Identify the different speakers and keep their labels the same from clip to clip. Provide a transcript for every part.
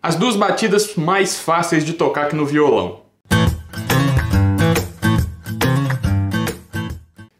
Speaker 1: As duas batidas mais fáceis de tocar aqui no violão.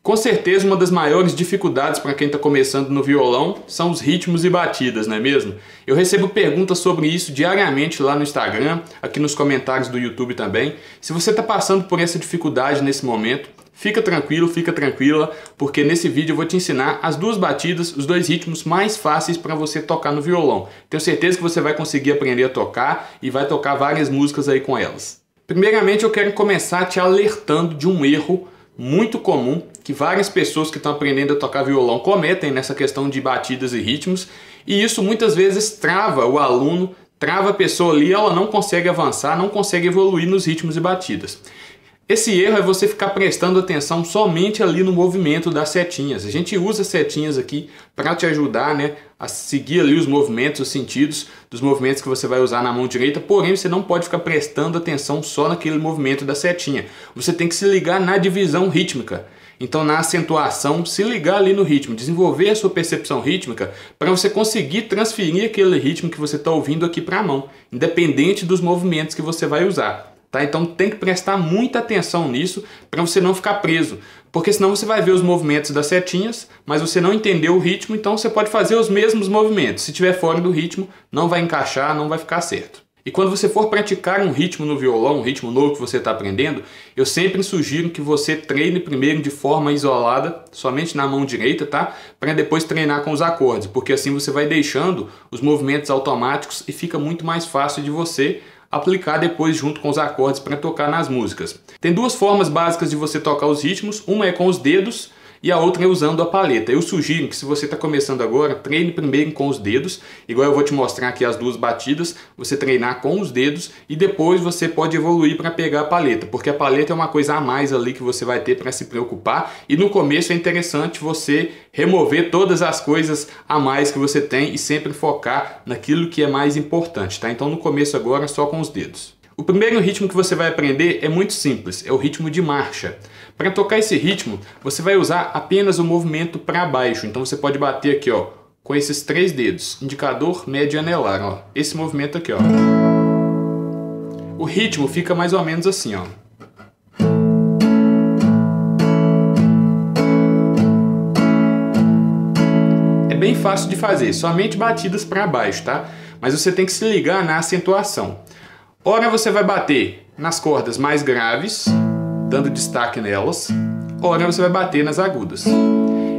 Speaker 1: Com certeza, uma das maiores dificuldades para quem está começando no violão são os ritmos e batidas, não é mesmo? Eu recebo perguntas sobre isso diariamente lá no Instagram, aqui nos comentários do YouTube também. Se você está passando por essa dificuldade nesse momento, fica tranquilo, fica tranquila, porque nesse vídeo eu vou te ensinar as duas batidas, os dois ritmos mais fáceis para você tocar no violão. Tenho certeza que você vai conseguir aprender a tocar e vai tocar várias músicas aí com elas. Primeiramente, eu quero começar te alertando de um erro muito comum que várias pessoas que estão aprendendo a tocar violão cometem nessa questão de batidas e ritmos, e isso muitas vezes trava o aluno, trava a pessoa ali, ela não consegue avançar, não consegue evoluir nos ritmos e batidas. Esse erro é você ficar prestando atenção somente ali no movimento das setinhas. A gente usa setinhas aqui para te ajudar né, a seguir ali os movimentos, os sentidos dos movimentos que você vai usar na mão direita, porém você não pode ficar prestando atenção só naquele movimento da setinha. Você tem que se ligar na divisão rítmica. Então, na acentuação, se ligar ali no ritmo, desenvolver a sua percepção rítmica para você conseguir transferir aquele ritmo que você está ouvindo aqui para a mão, independente dos movimentos que você vai usar. Tá? Então tem que prestar muita atenção nisso para você não ficar preso, porque senão você vai ver os movimentos das setinhas, mas você não entendeu o ritmo, então você pode fazer os mesmos movimentos. Se estiver fora do ritmo, não vai encaixar, não vai ficar certo. E quando você for praticar um ritmo no violão, um ritmo novo que você está aprendendo, eu sempre sugiro que você treine primeiro de forma isolada, somente na mão direita, tá? Para depois treinar com os acordes, porque assim você vai deixando os movimentos automáticos e fica muito mais fácil de você aplicar depois junto com os acordes para tocar nas músicas. Tem duas formas básicas de você tocar os ritmos, uma é com os dedos e a outra é usando a paleta. Eu sugiro que se você está começando agora, treine primeiro com os dedos, igual eu vou te mostrar aqui as duas batidas, você treinar com os dedos e depois você pode evoluir para pegar a paleta, porque a paleta é uma coisa a mais ali que você vai ter para se preocupar e no começo é interessante você remover todas as coisas a mais que você tem e sempre focar naquilo que é mais importante, tá? Então no começo agora só com os dedos. O primeiro ritmo que você vai aprender é muito simples, é o ritmo de marcha. Para tocar esse ritmo, você vai usar apenas o movimento para baixo. Então você pode bater aqui, ó, com esses três dedos, indicador, médio e anelar, ó. Esse movimento aqui, ó. O ritmo fica mais ou menos assim, ó. É bem fácil de fazer, somente batidas para baixo, tá? Mas você tem que se ligar na acentuação. Ora você vai bater nas cordas mais graves, dando destaque nelas, ora você vai bater nas agudas.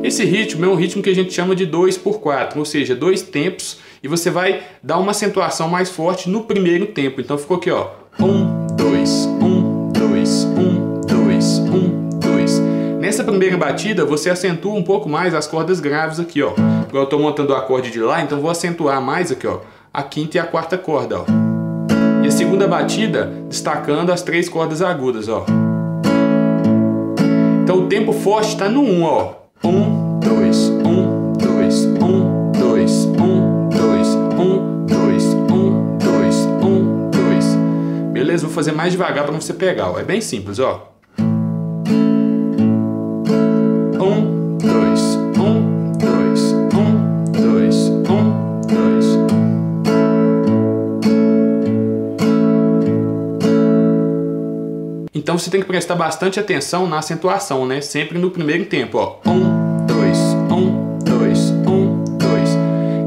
Speaker 1: Esse ritmo é um ritmo que a gente chama de 2 por 4, ou seja, dois tempos, e você vai dar uma acentuação mais forte no primeiro tempo. Então ficou aqui, ó, 1, 2, 1, 2, 1, 2, 1, 2. Nessa primeira batida, você acentua um pouco mais as cordas graves aqui, ó. Eu estou montando o acorde de Lá, então vou acentuar mais aqui, ó, a quinta e a quarta corda, ó. Segunda batida destacando as três cordas agudas, ó. Então o tempo forte está no 1, um, ó. 1, 2, 1, 2, 1, 2, 1, 2, 1, 2, 1, 2, 1, 2. Beleza? Vou fazer mais devagar para você pegar, ó. É bem simples, ó. Você tem que prestar bastante atenção na acentuação, né? Sempre no primeiro tempo, ó. Um, dois, um, dois, um, dois.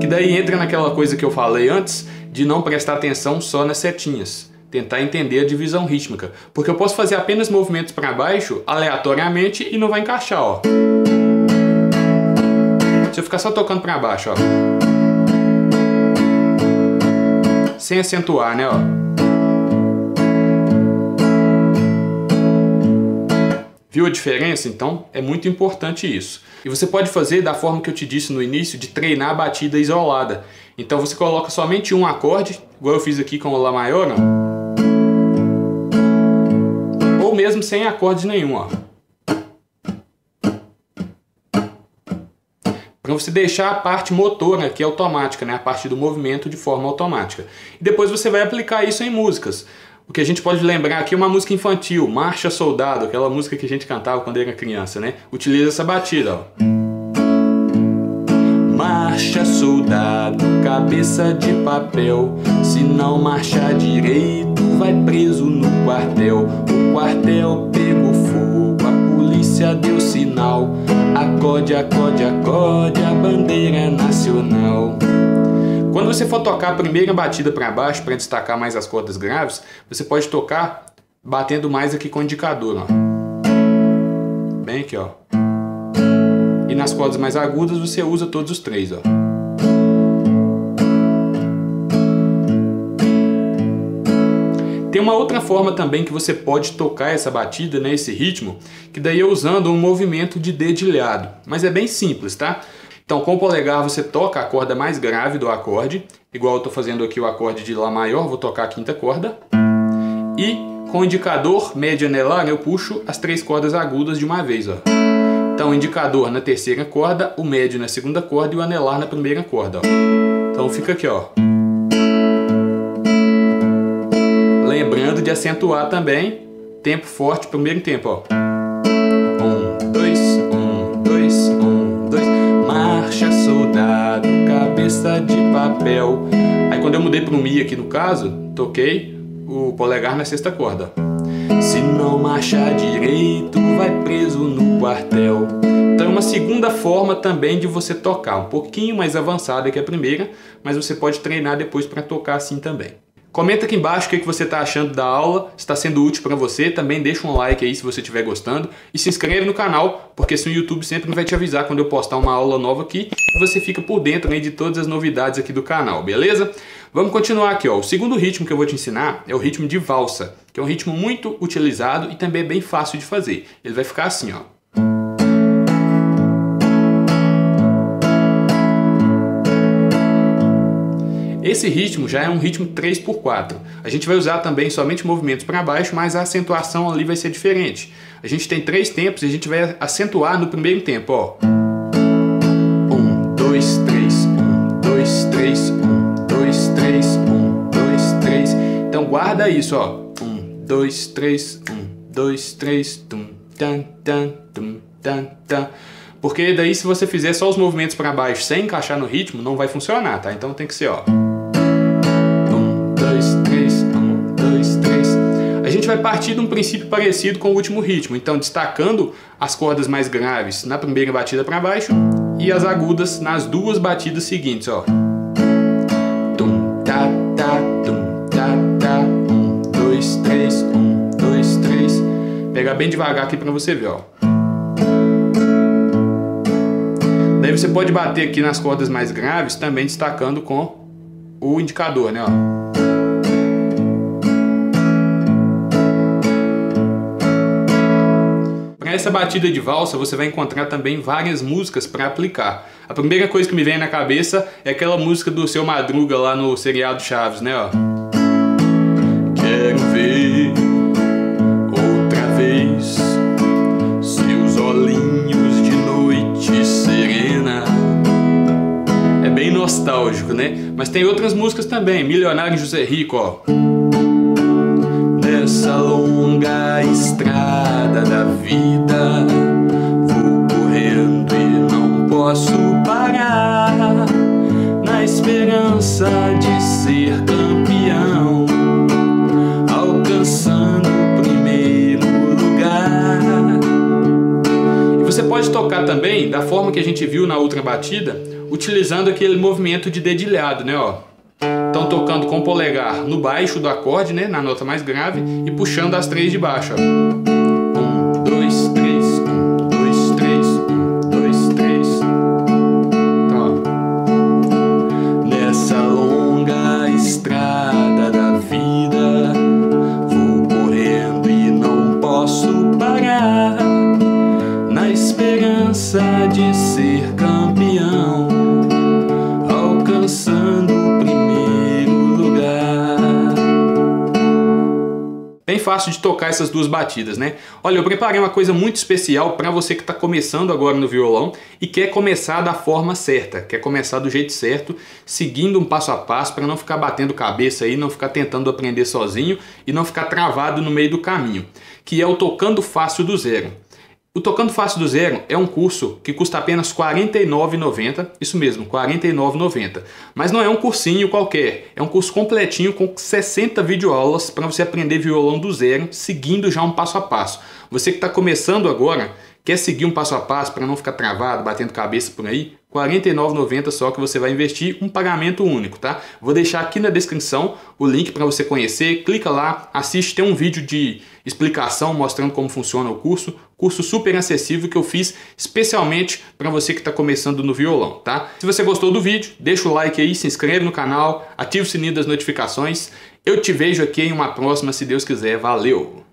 Speaker 1: Que daí entra naquela coisa que eu falei antes de não prestar atenção só nas setinhas. Tentar entender a divisão rítmica. Porque eu posso fazer apenas movimentos para baixo, aleatoriamente, e não vai encaixar, ó. Se eu ficar só tocando para baixo, ó. Sem acentuar, né, ó. Viu a diferença? Então é muito importante isso. E você pode fazer da forma que eu te disse no início, de treinar a batida isolada. Então você coloca somente um acorde, igual eu fiz aqui com o Lá maior, ó. ou mesmo sem acorde nenhum. Ó. Para você deixar a parte motora, que é automática, né? a parte do movimento de forma automática. E depois você vai aplicar isso em músicas. O que a gente pode lembrar aqui é uma música infantil, Marcha Soldado, aquela música que a gente cantava quando era criança, né? Utiliza essa batida, ó. Marcha soldado, cabeça de papel. Se não marchar direito, vai preso no quartel. O quartel pegou fogo, a polícia deu sinal. Acorde, acorde, acorde a bandeira nacional. Quando você for tocar a primeira batida para baixo, para destacar mais as cordas graves, você pode tocar batendo mais aqui com o indicador, ó. Bem aqui, ó. E nas cordas mais agudas você usa todos os três, ó. Tem uma outra forma também que você pode tocar essa batida, né, esse ritmo, que daí é usando um movimento de dedilhado, mas é bem simples, tá? Então, com o polegar você toca a corda mais grave do acorde, igual eu estou fazendo aqui o acorde de Lá maior, vou tocar a quinta corda. E com o indicador médio anelar eu puxo as três cordas agudas de uma vez. Ó. Então, o indicador na terceira corda, o médio na segunda corda e o anelar na primeira corda. Ó. Então fica aqui, ó. Lembrando de acentuar também, tempo forte, primeiro tempo, ó. Marcha, soldado, cabeça de papel. Aí quando eu mudei para o Mi aqui no caso, toquei o polegar na sexta corda. Se não marchar direito, vai preso no quartel. Então é uma segunda forma também de você tocar, um pouquinho mais avançada que a primeira, mas você pode treinar depois para tocar assim também. Comenta aqui embaixo o que você está achando da aula, se está sendo útil para você, também deixa um like aí se você estiver gostando e se inscreve no canal, porque assim o YouTube sempre vai te avisar quando eu postar uma aula nova aqui e você fica por dentro né, de todas as novidades aqui do canal, beleza? Vamos continuar aqui, ó. o segundo ritmo que eu vou te ensinar é o ritmo de valsa, que é um ritmo muito utilizado e também é bem fácil de fazer. Ele vai ficar assim, ó. Esse ritmo já é um ritmo 3x4. A gente vai usar também somente movimentos para baixo, mas a acentuação ali vai ser diferente. A gente tem três tempos e a gente vai acentuar no primeiro tempo, ó. Um, dois, três, um, dois, três, um, dois, três, um, dois, três. Então guarda isso, ó. Um, dois, três, um, dois, três, tum, tan, tan, tum, tan, tan. Porque daí se você fizer só os movimentos para baixo sem encaixar no ritmo, não vai funcionar, tá? Então tem que ser, ó. Vai partir de um princípio parecido com o último ritmo, então destacando as cordas mais graves na primeira batida para baixo e as agudas nas duas batidas seguintes, ó. Tum, ta, ta, tum, ta, ta, um, dois, três, um, dois, três. Pegar bem devagar aqui para você ver, ó. Daí você pode bater aqui nas cordas mais graves, também destacando com o indicador, né, ó. Nessa batida de valsa você vai encontrar também várias músicas para aplicar. A primeira coisa que me vem na cabeça é aquela música do Seu Madruga lá no seriado Chaves, né? Ó. Quero ver outra vez seus olhinhos de noite serena. É bem nostálgico, né? Mas tem outras músicas também. Milionário José Rico, ó nessa longa estrada da vida. Vou correndo e não posso parar, na esperança de ser campeão, alcançando o primeiro lugar. E você pode tocar também da forma que a gente viu na outra batida, utilizando aquele movimento de dedilhado, né? Ó. Então tocando com o polegar no baixo do acorde, né, na nota mais grave, e puxando as três de baixo. Ó. fácil de tocar essas duas batidas, né? Olha, eu preparei uma coisa muito especial para você que está começando agora no violão e quer começar da forma certa, quer começar do jeito certo, seguindo um passo a passo para não ficar batendo cabeça aí, não ficar tentando aprender sozinho e não ficar travado no meio do caminho, que é o tocando fácil do zero. O Tocando Fácil do Zero é um curso que custa apenas R$ 49,90, isso mesmo, R$ 49,90. Mas não é um cursinho qualquer, é um curso completinho com 60 videoaulas para você aprender violão do zero, seguindo já um passo a passo. Você que está começando agora, quer seguir um passo a passo para não ficar travado, batendo cabeça por aí? R$ 49,90 só que você vai investir um pagamento único, tá? Vou deixar aqui na descrição o link para você conhecer, clica lá, assiste, tem um vídeo de explicação mostrando como funciona o curso, curso super acessível que eu fiz especialmente para você que está começando no violão, tá? Se você gostou do vídeo, deixa o like aí, se inscreve no canal, ativa o sininho das notificações. Eu te vejo aqui em uma próxima, se Deus quiser. Valeu!